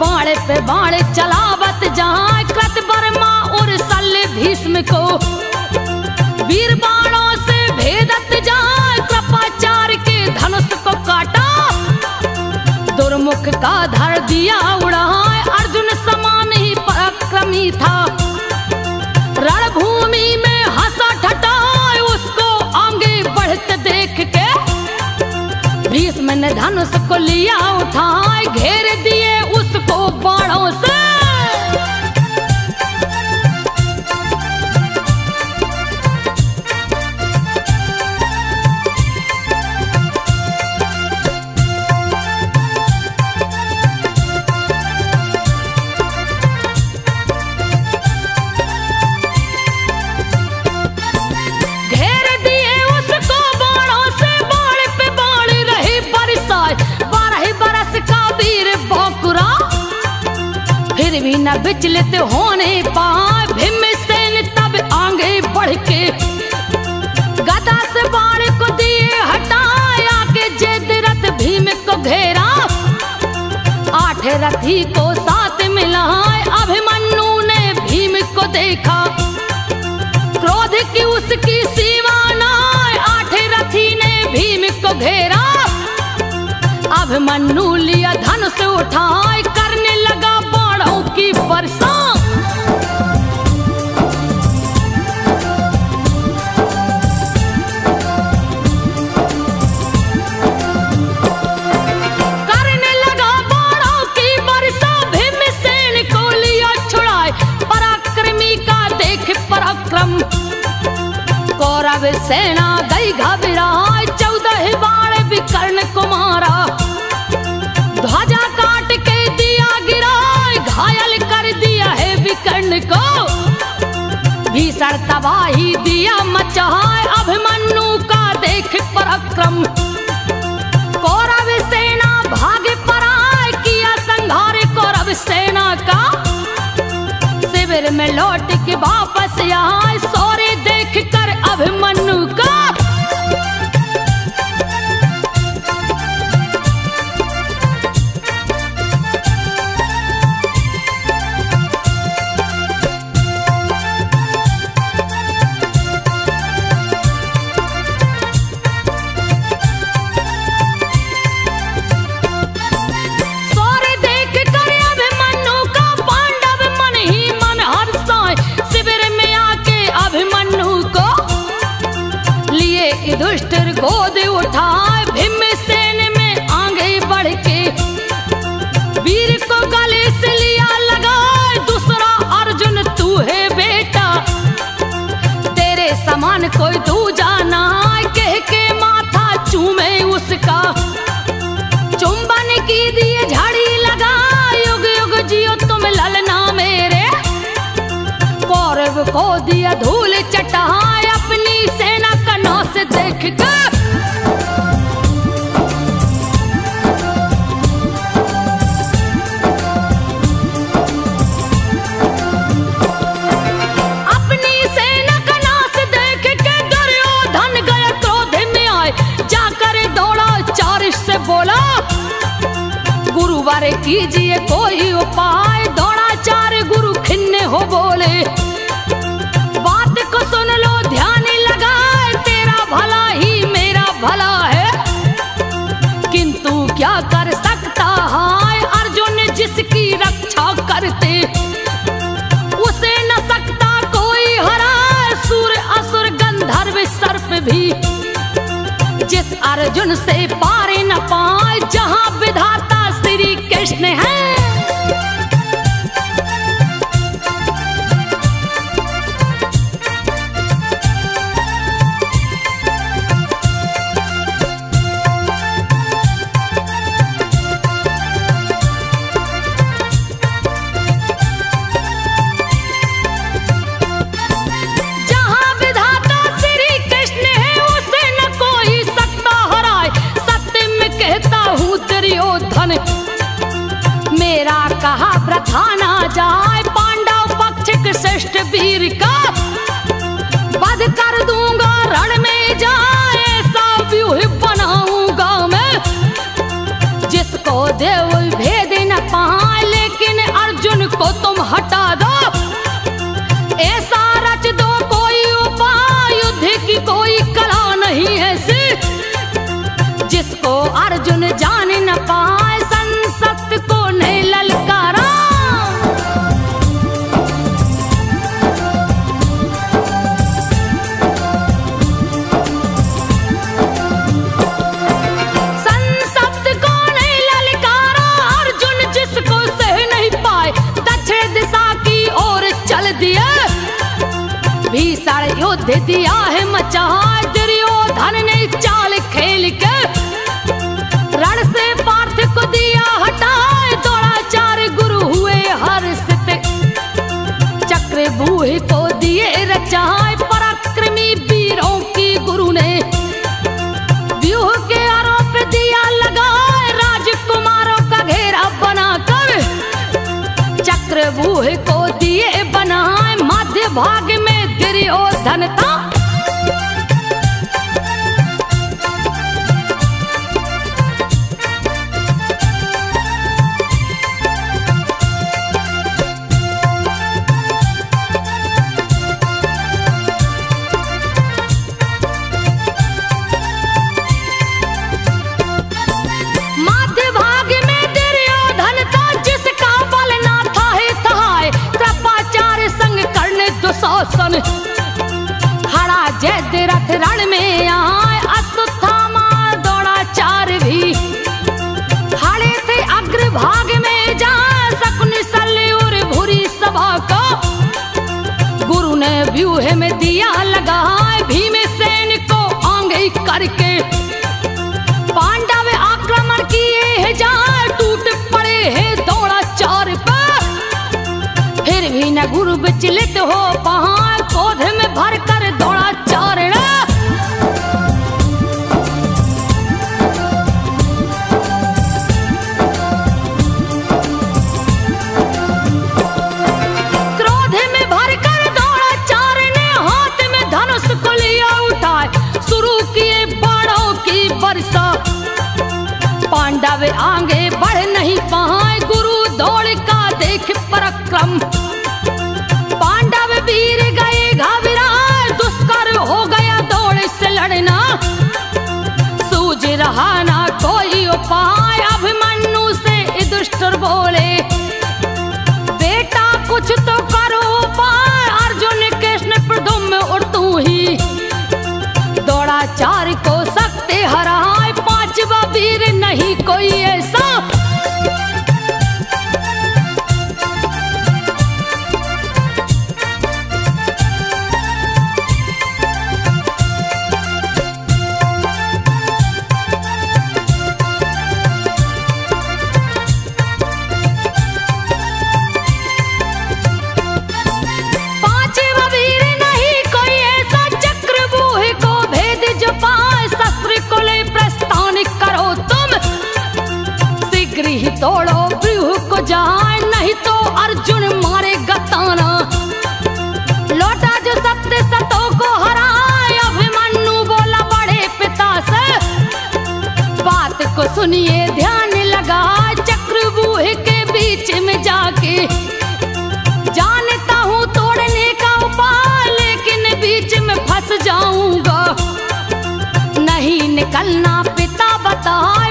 बाण पे बाण चलावत जहाँ कृत वर्मा और शल्य भीष्म को। वीर बाणों से भेदत जहाँ कृपाचार्य के धनुष को काटा। दुर्मुख का धर दिया उड़ाए, अर्जुन समान ही पराक्रमी था। रणभूमि में हंसा ठटाए उसको आगे बढ़ते देख के। भीष्म ने धनुष को लिया उठाए, घेर दिए उसको फिर भी न विचलित होने पाए। भीमसेन तब आगे बढ़ के गदा से बाण को दिए हटाया के जेद रथ भीम को घेरा। आठ रथी को साथ मिलाए। अभिमन्यु ने भीम को देखा। क्रोध की उसकी सीमा ना आठ रथी ने भीम को घेरा। अब मन्नू लिया धनुष उठाए। सेना गई घबराए चौदह बाण विकर्ण को मारा ध्वजा काट के दिया गिराए घायल कर दिया है विकर्ण को भीषण तबाही दिया मचाए अभिमन्यु का देख पराक्रम कौरव सेना भागे पराए किया संहार कौरव सेना का शिविर में लौट के वापस आए सौरे देख कर अभिमन्यु गुरुवार कीजिए कोई उपाय। दौड़ाचार गुरु खिन्ने हो बोले। बात को सुन लो, ध्यान लगाए, तेरा भला ही मेरा भला है। किंतु क्या कर सकता है? अर्जुन जिसकी रक्षा करते, उसे न सकता कोई हरा। सुर असुर गंधर्व सर्प भी, जिस अर्जुन से पारे न पाए के श्रेष्ठ वीर का दिया है मचा दुर्योधन ने चाल खेल के। रण से पार्थ को दिया हटाए दौड़ाचार गुरु हुए हर्षित चक्र को दिए रचाए, पराक्रमी वीरों की गुरु ने। व्यूह के आरोप दिया लगाए, राजकुमारों का घेरा बनाकर। चक्रव्यूह को दिए बनाए, मध्य भाग में दुर्योधन व्यूह में दिया लगाए भीमसेन को आंगे करके। पांडव आक्रमण किए है जाए टूट पड़े है, दौड़ा चार पर। फिर भी न गुरु विचलित हो, पहाड़ पौधे में भर कर पांडव आगे, बढ़ नहीं पाए। गुरु दौड़ का देख पराक्रम। पांडव वीर गए घबराए दुष्कर हो गया दौड़ से लड़ना। सूझ रहा ना कोई उपाय, अभिमन्यु से दुष्टर बोले, बेटा, कुछ तो करो उपाय। अर्जुन कृष्ण प्रदुम और तू ही। दौड़ा चार को सकते हराए को सुनिए, ध्यान लगा चक्रव्यूह के बीच में जाके। जानता हूँ तोड़ने का उपाय, लेकिन बीच में फंस जाऊँगा। नहीं निकलना, पिता बताए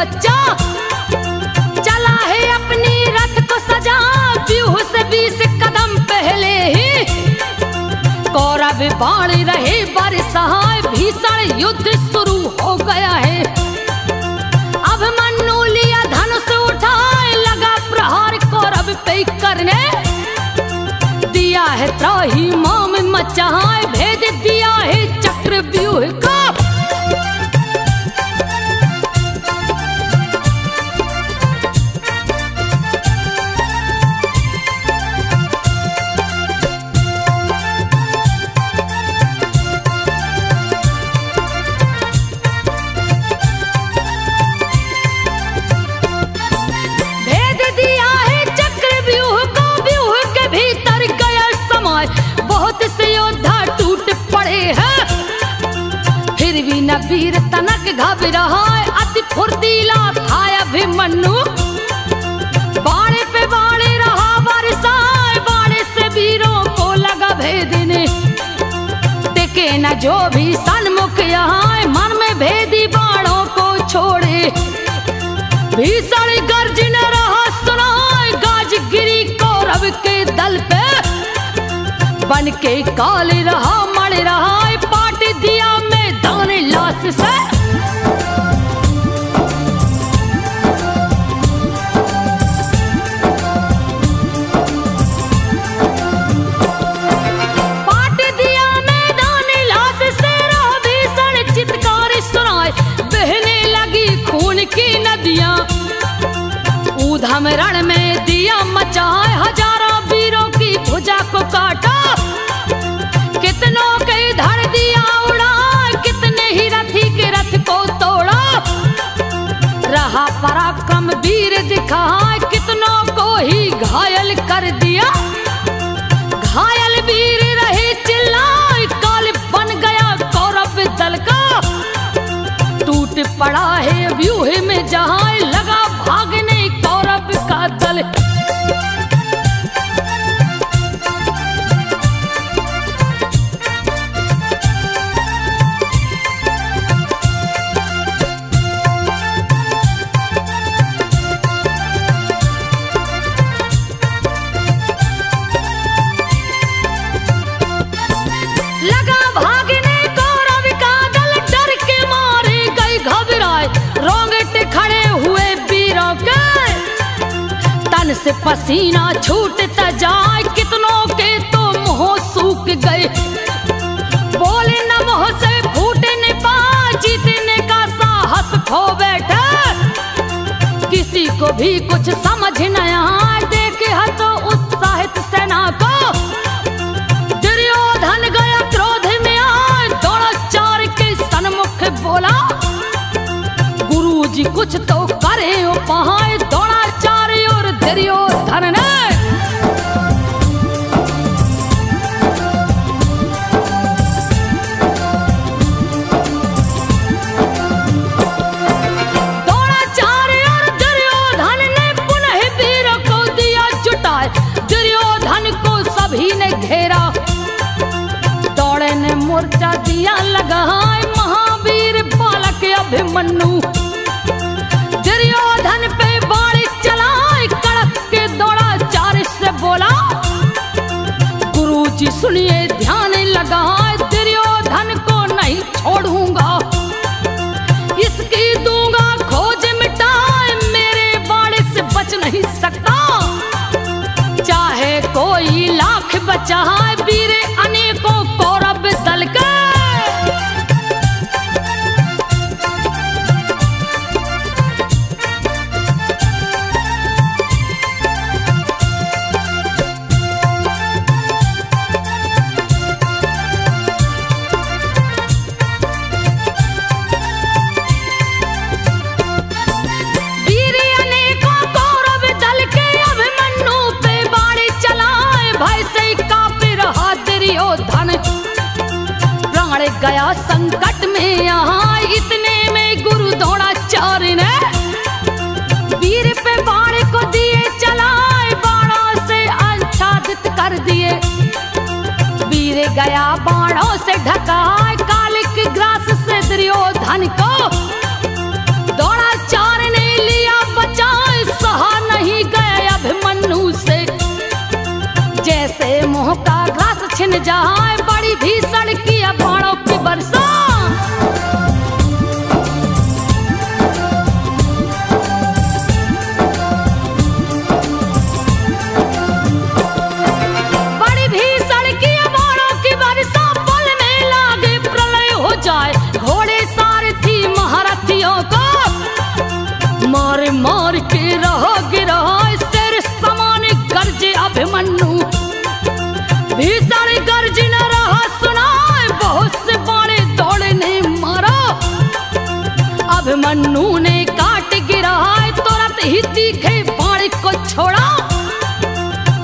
बच्चा। चला है अपनी रथ को सजा व्यूह से बीस कदम पहले ही। कौरव बाण रहे बरसाए भीषण युद्ध शुरू हो गया है। अब मनु लिया धनुष उठाए, लगा प्रहार कौरव पे करने। दिया है त्राही, मोम मचाए भेद दिया है चक्र व्यूह न वीर तनक घबरा है अति फुर्तीला था अभिमन्यु बाड़े पे बाड़े रहा बरसाए, बाड़े से वीरों को लगा भेदने टिके न जो भी सन्मुख यहाँ मन में भेदी बाणों को छोड़े। भीषण गर्जन रहा सुनाए, गाज गिरी कौरव के दल पे। बन के काल रहा, मर रहा लगी खून की नदियाँ। ऊधम रण में दिया मचाए। हज़ारों वीरों की भुजा को काटा दिखाए कितनों को ही घायल कर दिया। घायल वीर रहे चिल्लाए काल बन गया कौरव दल का। टूट पड़ा है व्यूह में जहाँ लगा पन्नू। दुर्योधन पे बारिश चलाए, कड़क के दौड़ा चारिश से बोला। गुरु जी सुनिए, ध्यान लगाए दुर्योधन को नहीं छोड़ूँगा। इसकी दूँगा खोज मिटाए, मेरे बाड़ी से बच नहीं सकता। चाहे कोई लाख बचाए, वीर गया बाणों से ढका कालिक ग्रास से दुर्योधन को। द्रोणाचार्य ने लिया बचा सहा नहीं गए अभिमन्यु से। जैसे मोह का ग्रास छिन जाए, बड़ी भीषण की बाणों की वर्षा ही तीखे बाड़ी को छोड़ा।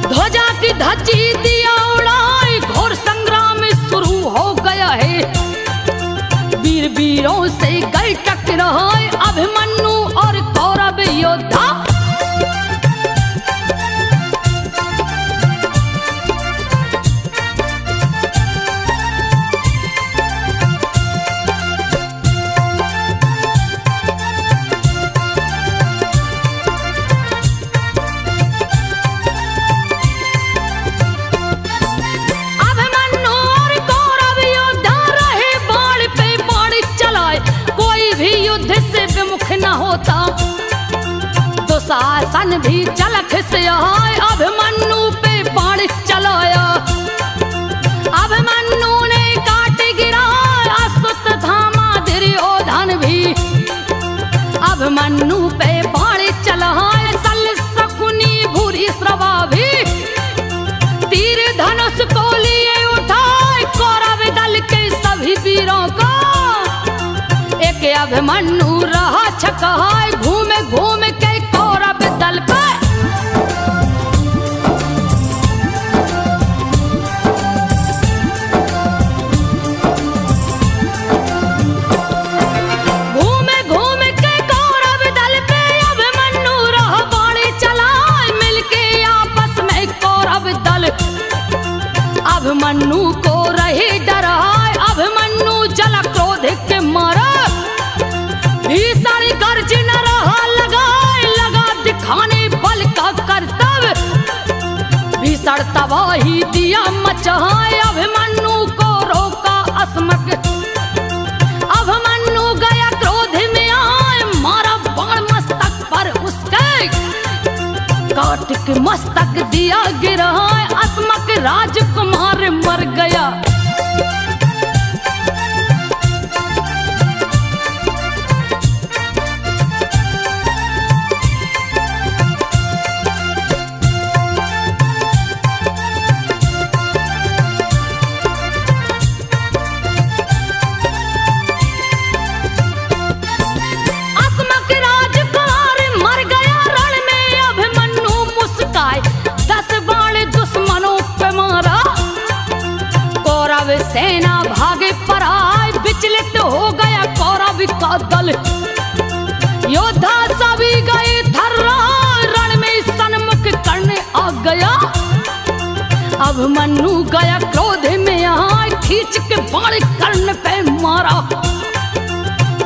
ध्वजा की धज्जी दिया उड़ाए, घोर संग्राम शुरू हो गया है। वीर वीरों से गए टकराए अभिमन्यु को रहे अब मन्नू जल क्रोध के मारा। भीषण गर्ज न रहा, लगाए, लगा दिखाने बल का कर्तव्य। भीषण तबाही दिया, मचाए। अभिमन्यु को रोका अस्मक मस्तक दिया गिरा अस्मक राजकुमार मर गया। कौरव का दल योद्धा सभी गए थर्रा रण में सन्मुख करने आ गया। अब मनु गया क्रोध में यहाँ खींच के बाण कर्ण पे मारा।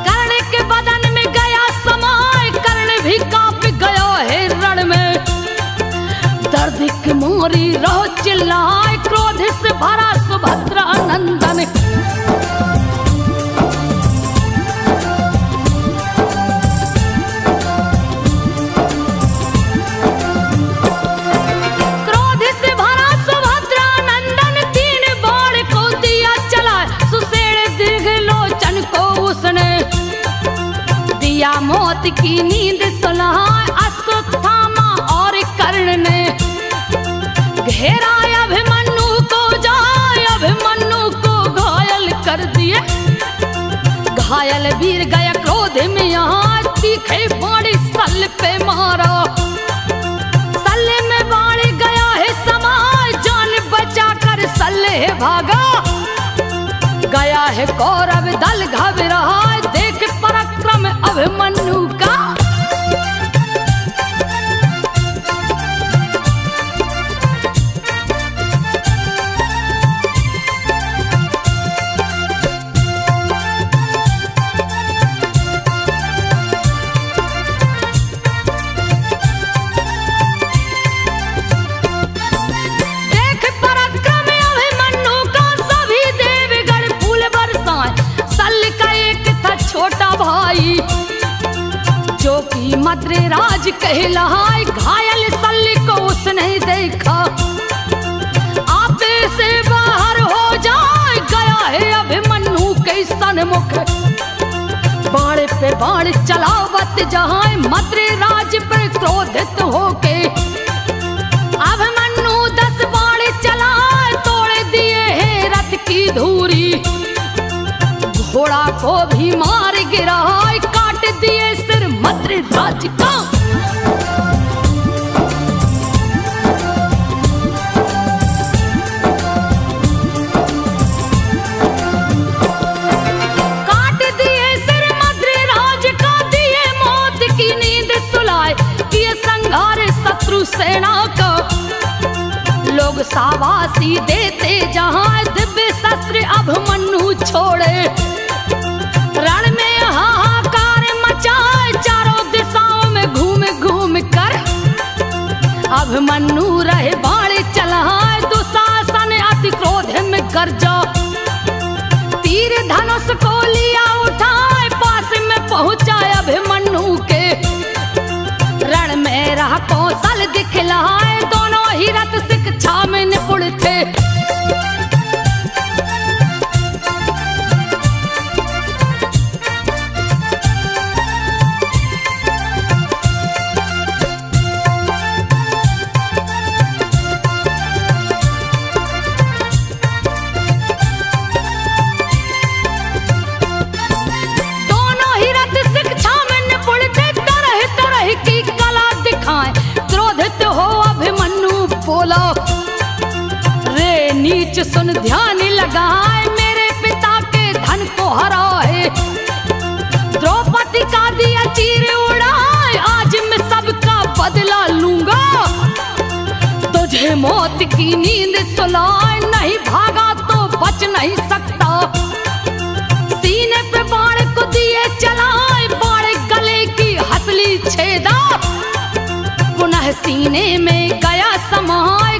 कर्ण के बदन में गया समाय, कर्ण भी काँप गया है रण में। दर्द की मोरी रहो चिल्लाए, क्रोध से भरा सुभद्रा नंदन। किया मौत की नींद सुलहा थामा और कर्ण ने। घेरा अभिमनु को जाय अभिमनु को घायल कर दिए। घायल वीर गया क्रोध में यहाँ तीखे बाड़ी सल पे मारा। सल में बाड़ी गया है समाज जान बचा कर सल भागा। गया है कौरव दल घबराए सेना को। लोग सावासी देते, जहाँ दिव्य शस्त्र अब मनु छोड़े। रण में हाहाकार मचाए, चारों दिशाओं में घूम घूम कर। अब मनु रहे बाण चलाए, दुशासन अति क्रोध में गर्जा। तीर धनुष को लिया खिलाए दोनों ही रथ से सुन ध्यान लगाए, मेरे पिता के धन को हराए। द्रौपदी का दिया तीर उड़ाए, आज मैं सबका बदला लूँगा। तुझे मौत की नींद सुलाए, नहीं भागा तो बच नहीं सकता। सीने पे बाढ़ को दिए चलाए बाढ़ गले की हसली छेदा। पुनः सीने में गया समाए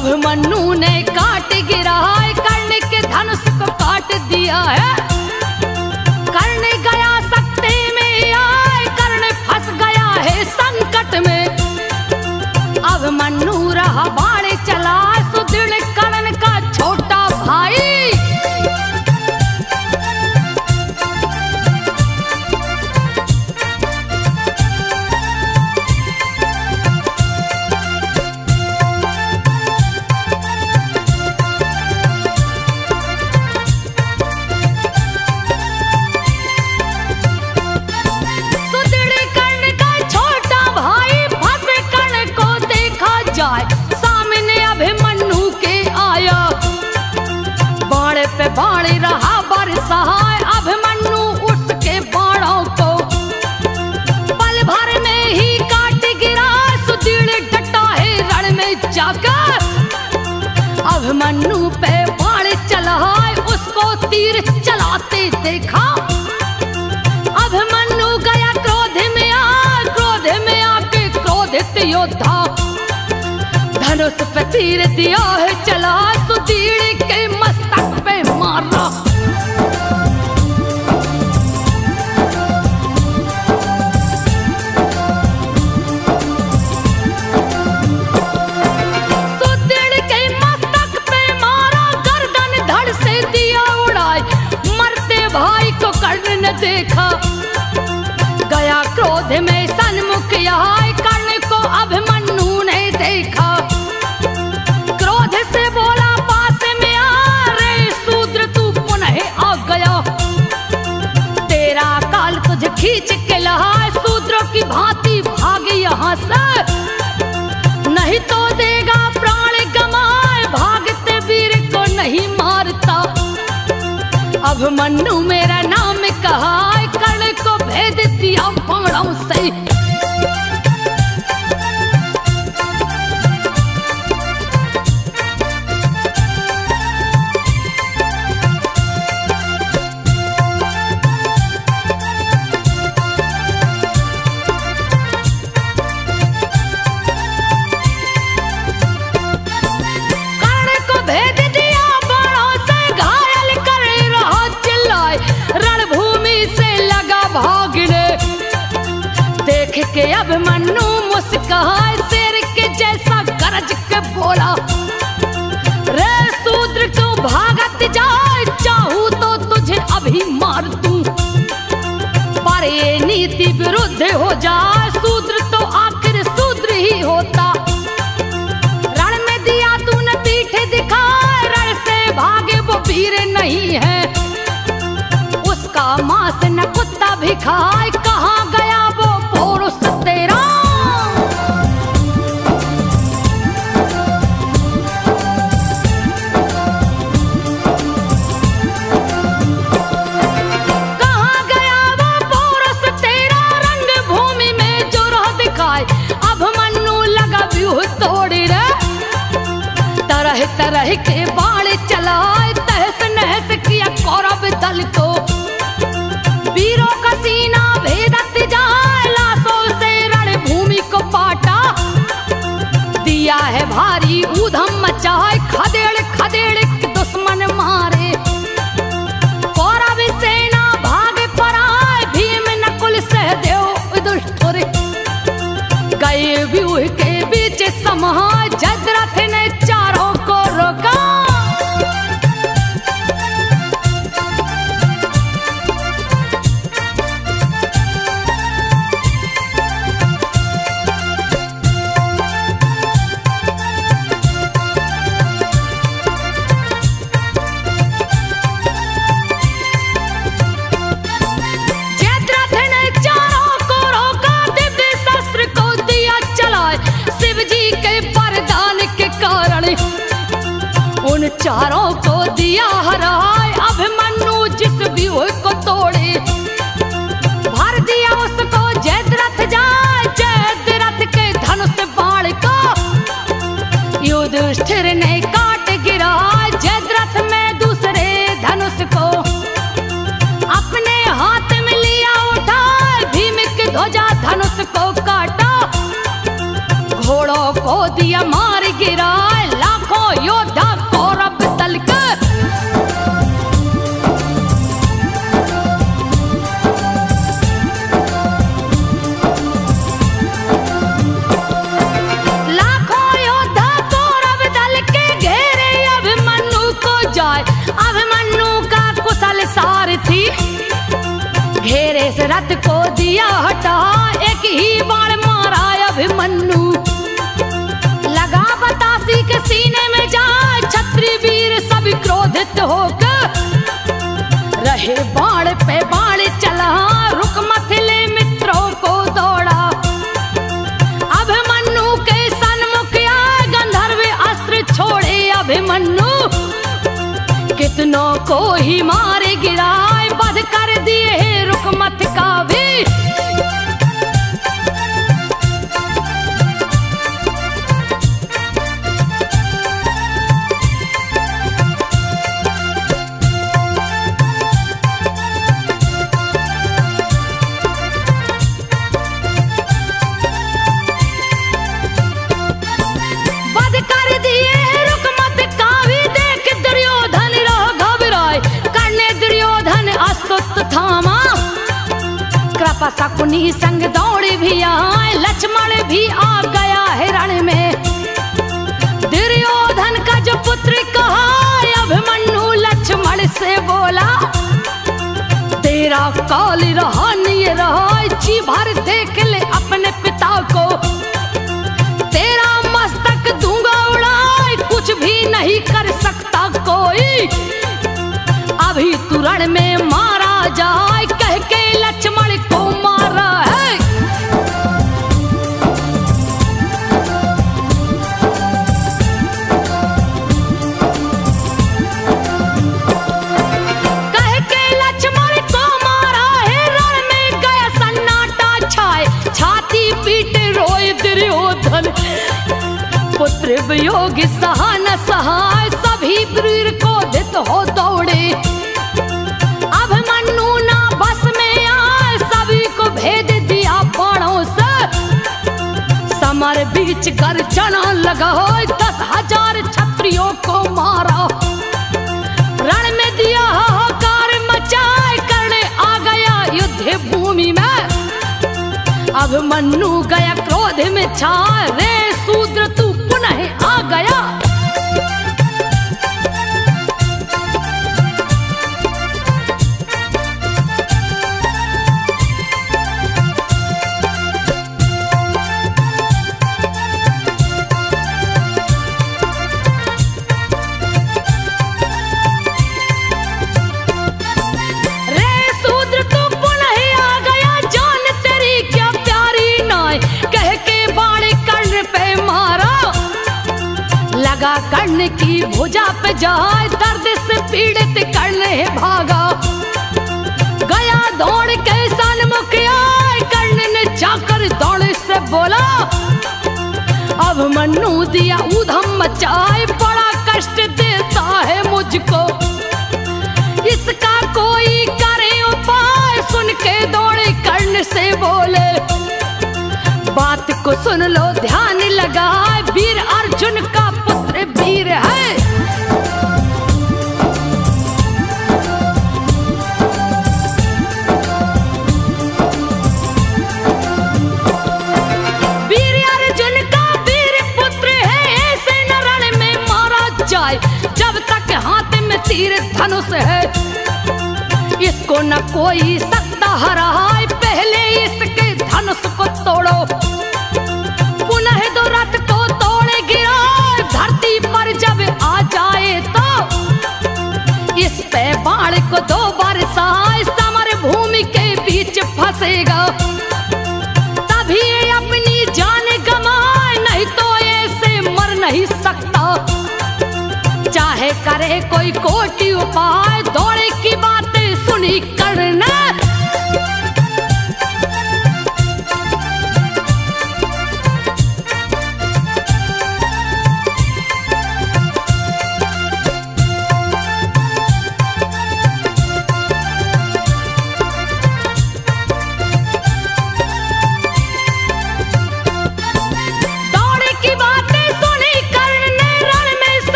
अभिमन्यु ने काट गिरा है, कर्ण के धनुष को काट दिया है। कर्ण गया सत्ते में आए, कर्ण फंस गया है संकट में। अब मनु रहा बाण चला चलाते देखा। अभिमन्यु गया क्रोध में आ, क्रोध में आके क्रोधित योद्धा। धनुष पे तीर दिया है, चला सुदीड़ के मस्तक पे मारा। देखा। गया क्रोध में सन्मुख आए कर्ण को अभिमन्यु ने देखा। क्रोध से बोला, पास में आ रे शूद्र, तू पुनः आ गया। तेरा काल तुझे खींच के लहा शूद्रों की भांति भाग यहाँ से। नहीं तो देगा प्राण गमाए, भागते वीर को नहीं मारता। अब मन्नू मेरा नाम कहा कण को भेद दिया भंगड़ों से। नहीं है। उसका मांस न कुत्ता भी खाए। कहाँ गया वो पौरुष तेरा? कहाँ गया वो पौरुष तेरा? रंग भूमि में रह दिखाए। अब मन्नू लगा व्यूह तोड़ी रे। तरह तरह के बाण चलाए। वीरों का सीना भेदत जाए लाशों से को पाटा। दिया है भारी ऊधम खदेड़ खदेड़ दुश्मन मारे। कौरव सेना भीम नकुल सहदेव दुष्टुर गए व्यूह के चारों को दिया हराए। अभिमन्यु जिस भी को तोड़े दिया हटा, एक ही बाण मारा अभिमन्यु। लगा बतासी के सीने में जा छत्री वीर सब क्रोधित होकर। रहे बाण पे बाण चला, रुक मथले मित्रों को दौड़ा। अभिमन्यु के सन्मुख आए, गंधर्व अस्त्र छोड़े अभिमन्यु। कितनों को ही मारे गिराए अभी तुरण में मारा जाए, कह के लक्ष्मण को मारा है। कह के लक्ष्मण को मारा है, रण में गया सन्नाटा छाए। छाती पीट रोए दुर्योधन। पुत्र वियोग सहा सहाय, सभी वीर हो दौड़े। अब अभिमन्यु ना बस में आए, सभी को भेद दिया बाणों से समर बीच गर्जना लगा हो दस हज़ार छत्रियों को मारा। रण में दिया हाहाकार मचाए, करने आ गया युद्ध भूमि में। अब मन्नू गया क्रोध में छा रे शूद्र तू पुनः आ गया। की भुजा पे जाए दर्द से पीड़ित कर्ण है भागा। गया दौड़ के सन्मुख आए, कर्ण ने जाकर दौड़ से बोला, अब मन्नू दिया उधम मचाए, बड़ा कष्ट देता है मुझको। इसका कोई करे उपाय, सुन के दौड़े कर्ण से बोले, बात को सुन लो, ध्यान लगाए, वीर धनुष है। इसको न कोई सकता हराए पहले इसके धनुष को तोड़ो। पुनः दो रथ को तोड़े गिराए धरती पर जब आ जाए तो इस पे बाण को दो बरसाए समर भूमि के बीच फंसेगा। करे कोई कोटि उपाय। दौड़े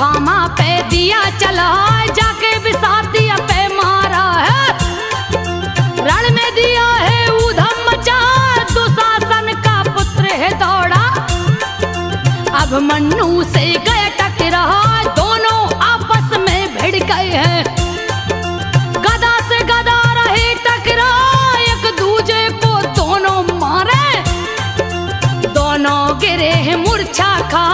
अश्वत्थामा पे दिया चला जाके विसार दिया पे मारा है। रण में दिया है ऊधम मचा दुशासन का पुत्र है दौड़ा। अब मन्नू से गए टकरा दोनों आपस में भिड़ गए हैं। गदा से गदा रहे टकरा एक दूजे को दोनों मारे। दोनों गिरे हैं, मूर्छा खा